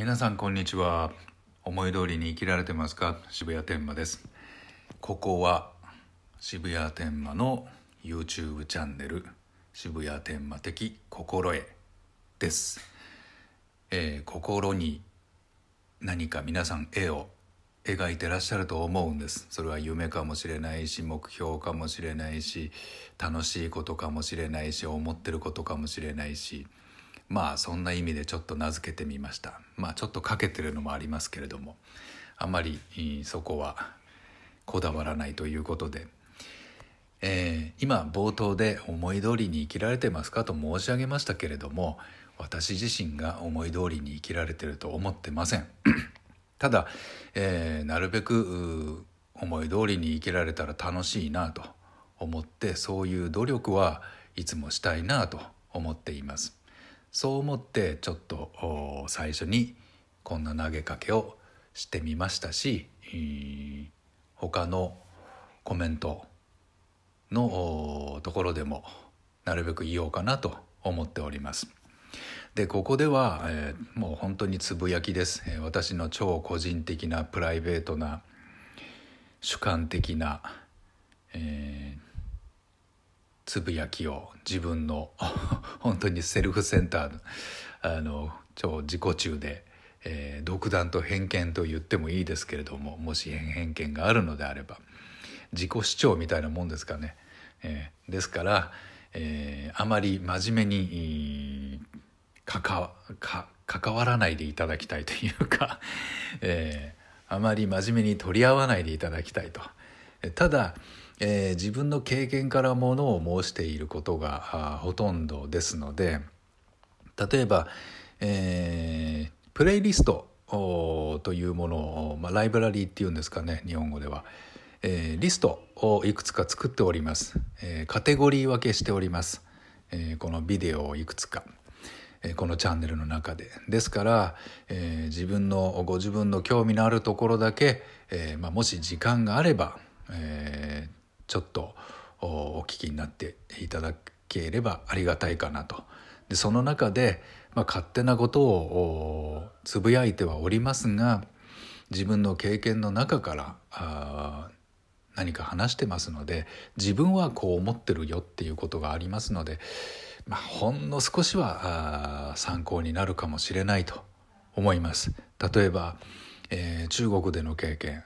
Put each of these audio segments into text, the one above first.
皆さんこんにちは。思い通りに生きられてますか？渋谷天満です。ここは渋谷天満の YouTube チャンネル。渋谷天満的心得です、えー、心に何か皆さん絵を描いてらっしゃると思うんです。それは夢かもしれないし目標かもしれないし楽しいことかもしれないし思ってることかもしれないし。まあそんな意味でちょっと名付けてみました。まあちょっとかけてるのもありますけれども。あまりそこはこだわらないということで、えー、今冒頭で思い通りに生きられてますかと申し上げましたけれども私自身が思い通りに生きられてると思ってません。ただ、えー、なるべく思い通りに生きられたら楽しいなと思ってそういう努力はいつもしたいなと思っています。そう思ってちょっと最初にこんな投げかけをしてみましたし他のコメントのところでもなるべく言おうかなと思っております。でここでは、えー、もう本当につぶやきです、えー、私の超個人的なプライベートな主観的な、えー、つぶやきを自分の 本当にセルフセンターのあの超自己中で、えー、独断と偏見と言ってもいいですけれどももし偏見があるのであれば自己主張みたいなもんですかね。えー、ですから、えー、あまり真面目に関わらないでいただきたいというか、えー、あまり真面目に取り合わないでいただきたいと。ただ、えー、自分の経験からものを申していることがほとんどですので例えば、えー、プレイリストというものを、まあ、ライブラリーっていうんですかね日本語では、えー、リストをいくつか作っております、えー、カテゴリー分けしております、えー、このビデオをいくつか。このチャンネルの中で。ですから、えー、自分のご自分の興味のあるところだけ、えーまあ、もし時間があれば、えー、ちょっとお聞きになっていただければありがたいかなと。でその中で、まあ、勝手なことをつぶやいてはおりますが自分の経験の中からあ何か話してますので自分はこう思ってるよっていうことがありますのでまあ、ほんの少しは参考になるかもしれないと思います。例えば、えー、中国での経験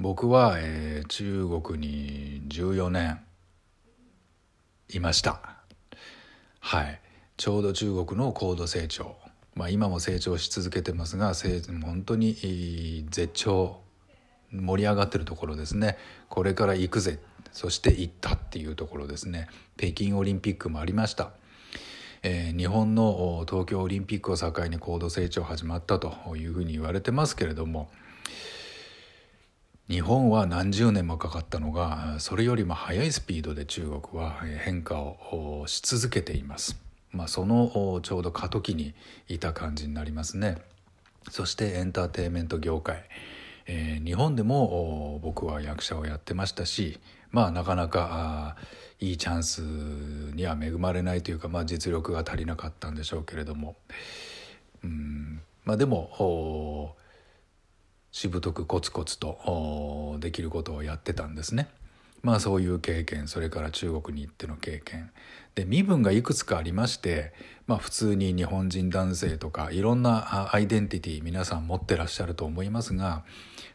僕は、えー、中国に14年いました。はい。ちょうど中国の高度成長。まあ今も成長し続けてますが本当に絶頂盛り上がってるところですね。これから行くぜ。そして行ったっていうところですね。北京オリンピックもありました、えー、日本の東京オリンピックを境に高度成長始まったというふうに言われてますけれども日本は何十年もかかったのがそれよりも速いスピードで中国は変化をし続けています。まあ、そのちょうど過渡期にいた感じになりますね。そしてエンターテインメント業界、えー、日本でも僕は役者をやってましたしまあなかなかいいチャンスには恵まれないというか、まあ、実力が足りなかったんでしょうけれどもうんまあでもしぶとくコツコツとできることをやってたんですね。まあそういう経験それから中国に行っての経験で身分がいくつかありまして、まあ、普通に日本人男性とかいろんなアイデンティティ皆さん持ってらっしゃると思いますが、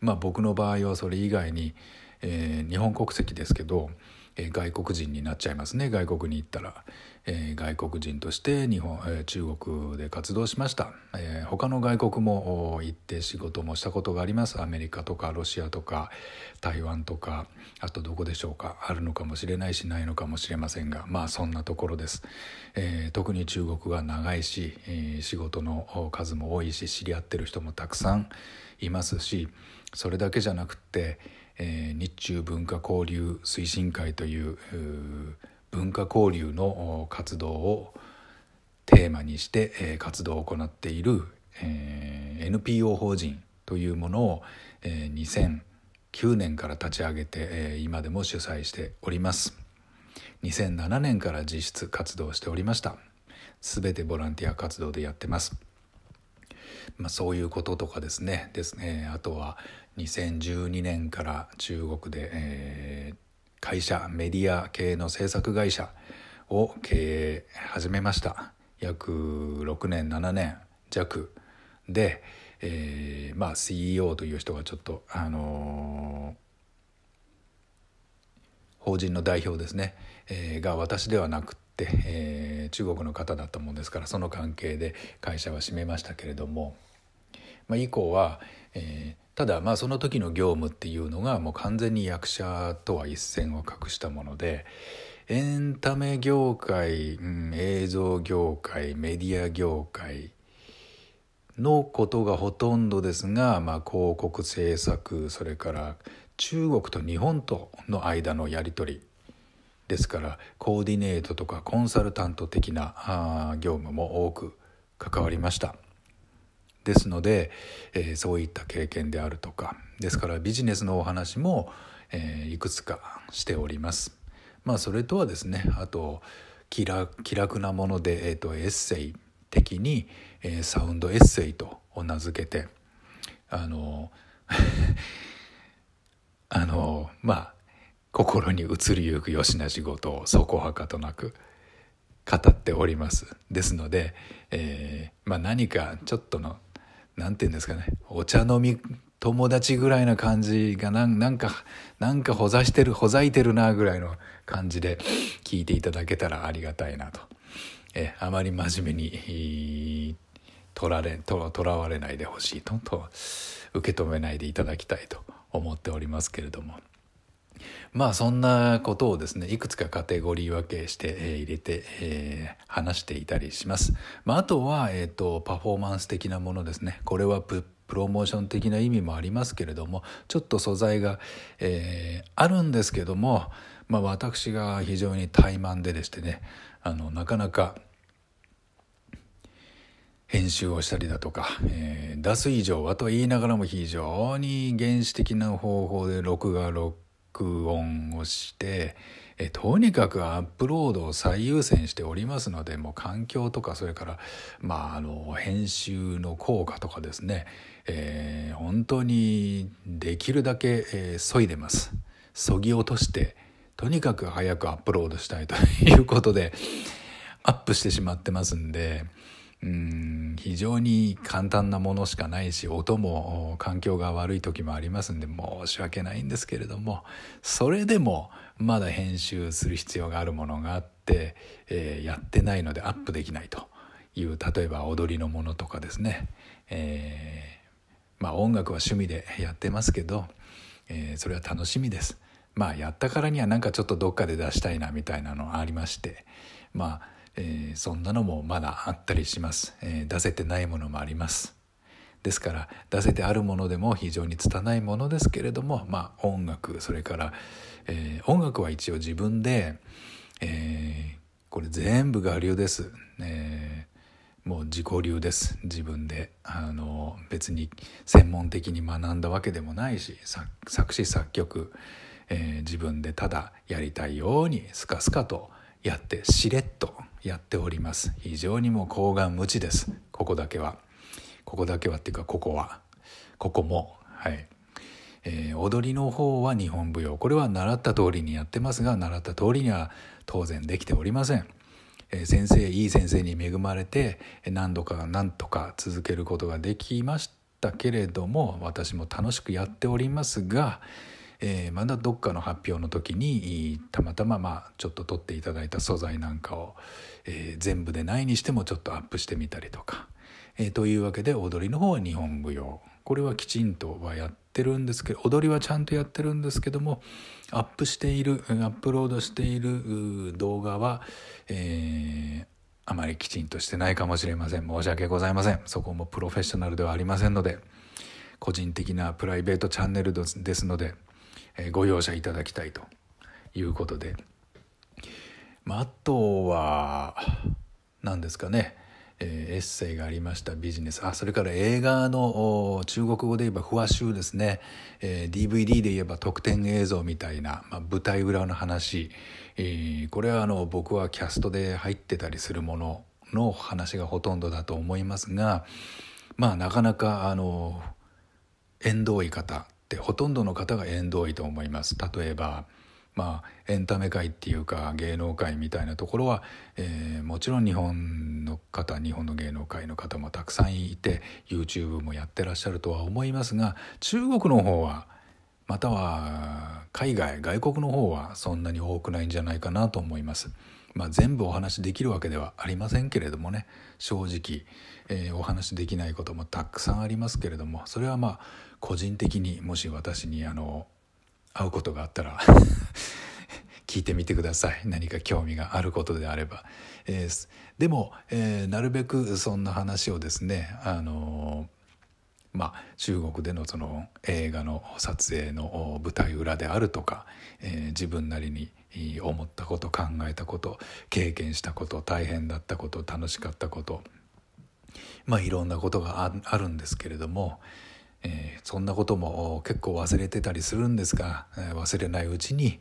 まあ、僕の場合はそれ以外に、えー、日本国籍ですけどえ外国人になっちゃいますね。外国に行ったら、えー、外国人として日本、えー、中国で活動しました、えー、他の外国も行って仕事もしたことがあります。アメリカとかロシアとか台湾とかあとどこでしょうか。あるのかもしれないしないのかもしれませんが。まあそんなところです、えー、特に中国は長いし、えー、仕事の数も多いし知り合ってる人もたくさんいますしそれだけじゃなくってえー、日中文化交流推進会という文化交流の活動をテーマにして、えー、活動を行っている、えー、NPO 法人というものを、えー、2009年から立ち上げて、えー、今でも主催しております。2007年から実質活動しておりました。全てボランティア活動でやってます。まあ、そういうこととかですね。ですね。あとは2012年から中国で、えー、会社メディア系の制作会社を経営始めました。約6年7年弱。で、えー、まあ CEO という人がちょっとあのー法人の代表ですね、えー、が私ではなくて、えー、中国の方だったもんですからその関係で会社は閉めましたけれども、まあ、以降は、えー、ただまあその時の業務っていうのがもう完全に役者とは一線を画したものでエンタメ業界、うん、映像業界メディア業界のことがほとんどですが、まあ、広告制作それから中国と日本との間のやり取りですからコーディネートとかコンサルタント的な業務も多く関わりました。ですので、えー、そういった経験であるとかですからビジネスのお話も、えー、いくつかしております。まあそれとはですねあと気楽気楽なもので、えーと、エッセイ的に、えー、サウンドエッセイと名付けてあの あのまあ心に移りゆくよしな仕事をそこはかとなく語っております。ですので、えー、まあ、何かちょっとの何て言うんですかね。お茶飲み友達ぐらいな感じがなんかなんかほざしてるほざいてるなぐらいの感じで聞いていただけたらありがたいなと、え、あまり真面目にとられとらわれないでほしいとと受け止めないでいただきたいと思っておりますけれども。まあそんなことをですねいくつかカテゴリー分けして、えー、入れて、えー、話していたりします。まあ、あとは、えーと、パフォーマンス的なものですねこれはププロモーション的な意味もありますけれどもちょっと素材が、えー、あるんですけども、まあ、私が非常に怠慢ででしてねあのなかなか編集をしたりだとか、えー、出す以上はと言いながらも非常に原始的な方法で録画録音をして、え、とにかくアップロードを最優先しておりますのでもう環境とかそれからまああの編集の効果とかですね、えー、本当にできるだけ、えー、削いでます。そぎ落としてとにかく早くアップロードしたいということでアップしてしまってますんで。うん非常に簡単なものしかないし音も環境が悪い時もありますんで申し訳ないんですけれどもそれでもまだ編集する必要があるものがあって、えー、やってないのでアップできないという例えば踊りのものとかですね、えー、まあ音楽は趣味でやってますけど、えー、それは楽しみです。まあやったからにはなんかちょっとどっかで出したいなみたいなのありましてまあえー、そんなのもまだあったりします、えー、出せてないものもあります。ですから出せてあるものでも非常に拙いものですけれどもまあ音楽それから、えー、音楽は一応自分で、えこれ全部我流です、えもう自己流です。自分で。あの別に専門的に学んだわけでもないし作詞作曲、え自分でただやりたいようにスカスカとやってしれっとやっております。非常にもう高顔無知です。ここだけは。ここだけはっていうかここは。ここも。はい、えー、踊りの方は日本舞踊。これは習った通りにやってますが習った通りには当然できておりません、えー、先生いい先生に恵まれて何度か何とか続けることができましたけれども私も楽しくやっておりますがえー、まだどっかの発表の時にたまたままあちょっと撮っていただいた素材なんかを、えー、全部でないにしてもちょっとアップしてみたりとか、えー、というわけで踊りの方は日本舞踊。これはきちんとはやってるんですけど踊りはちゃんとやってるんですけどもアップしているアップロードしている動画は、えー、あまりきちんとしてないかもしれません。申し訳ございません。そこもプロフェッショナルではありませんので個人的なプライベートチャンネルですのでご容赦いただきたいということで、まあ、あとは何ですかね、えー、エッセイがありましたビジネス。あそれから映画の中国語で言えば不話集ですね、えー、DVD で言えば特典映像みたいな、まあ、舞台裏の話、えー、これはあの僕はキャストで入ってたりするものの話がほとんどだと思いますがまあなかなかあの縁遠い方ってほとんどの方が縁遠いと思います例えばまあエンタメ界っていうか芸能界みたいなところは、えー、もちろん日本の方日本の芸能界の方もたくさんいて YouTube もやってらっしゃるとは思いますが中国の方はまたは海外外国の方はそんなに多くないんじゃないかなと思います。まあ、全部お話しできるわけではありませんけれどもね。正直、えー、お話しできないこともたくさんありますけれども。それはまあ個人的にもし私にあの会うことがあったら 聞いてみてください。何か興味があることであれば、えー、でも、えー、なるべくそんな話をですねあのまあ、中国でのその映画の撮影の舞台裏であるとか、えー、自分なりに思ったこと考えたこと経験したこと大変だったこと楽しかったことまあいろんなことがあるんですけれども、えー、そんなことも結構忘れてたりするんですが、忘れないうちに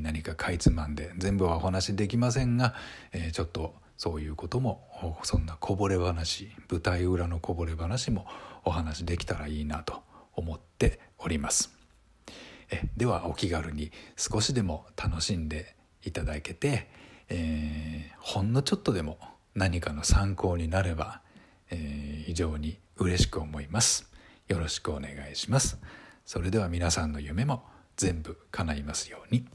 何かかいつまんで全部はお話しできませんが、えー、ちょっとそういうこともそんなこぼれ話舞台裏のこぼれ話もお話できたらいいなと思っております。えではお気軽に少しでも楽しんでいただけて、えー、ほんのちょっとでも何かの参考になれば、えー、非常に嬉しく思います。よろしくお願いします。それでは皆さんの夢も全部叶いますように。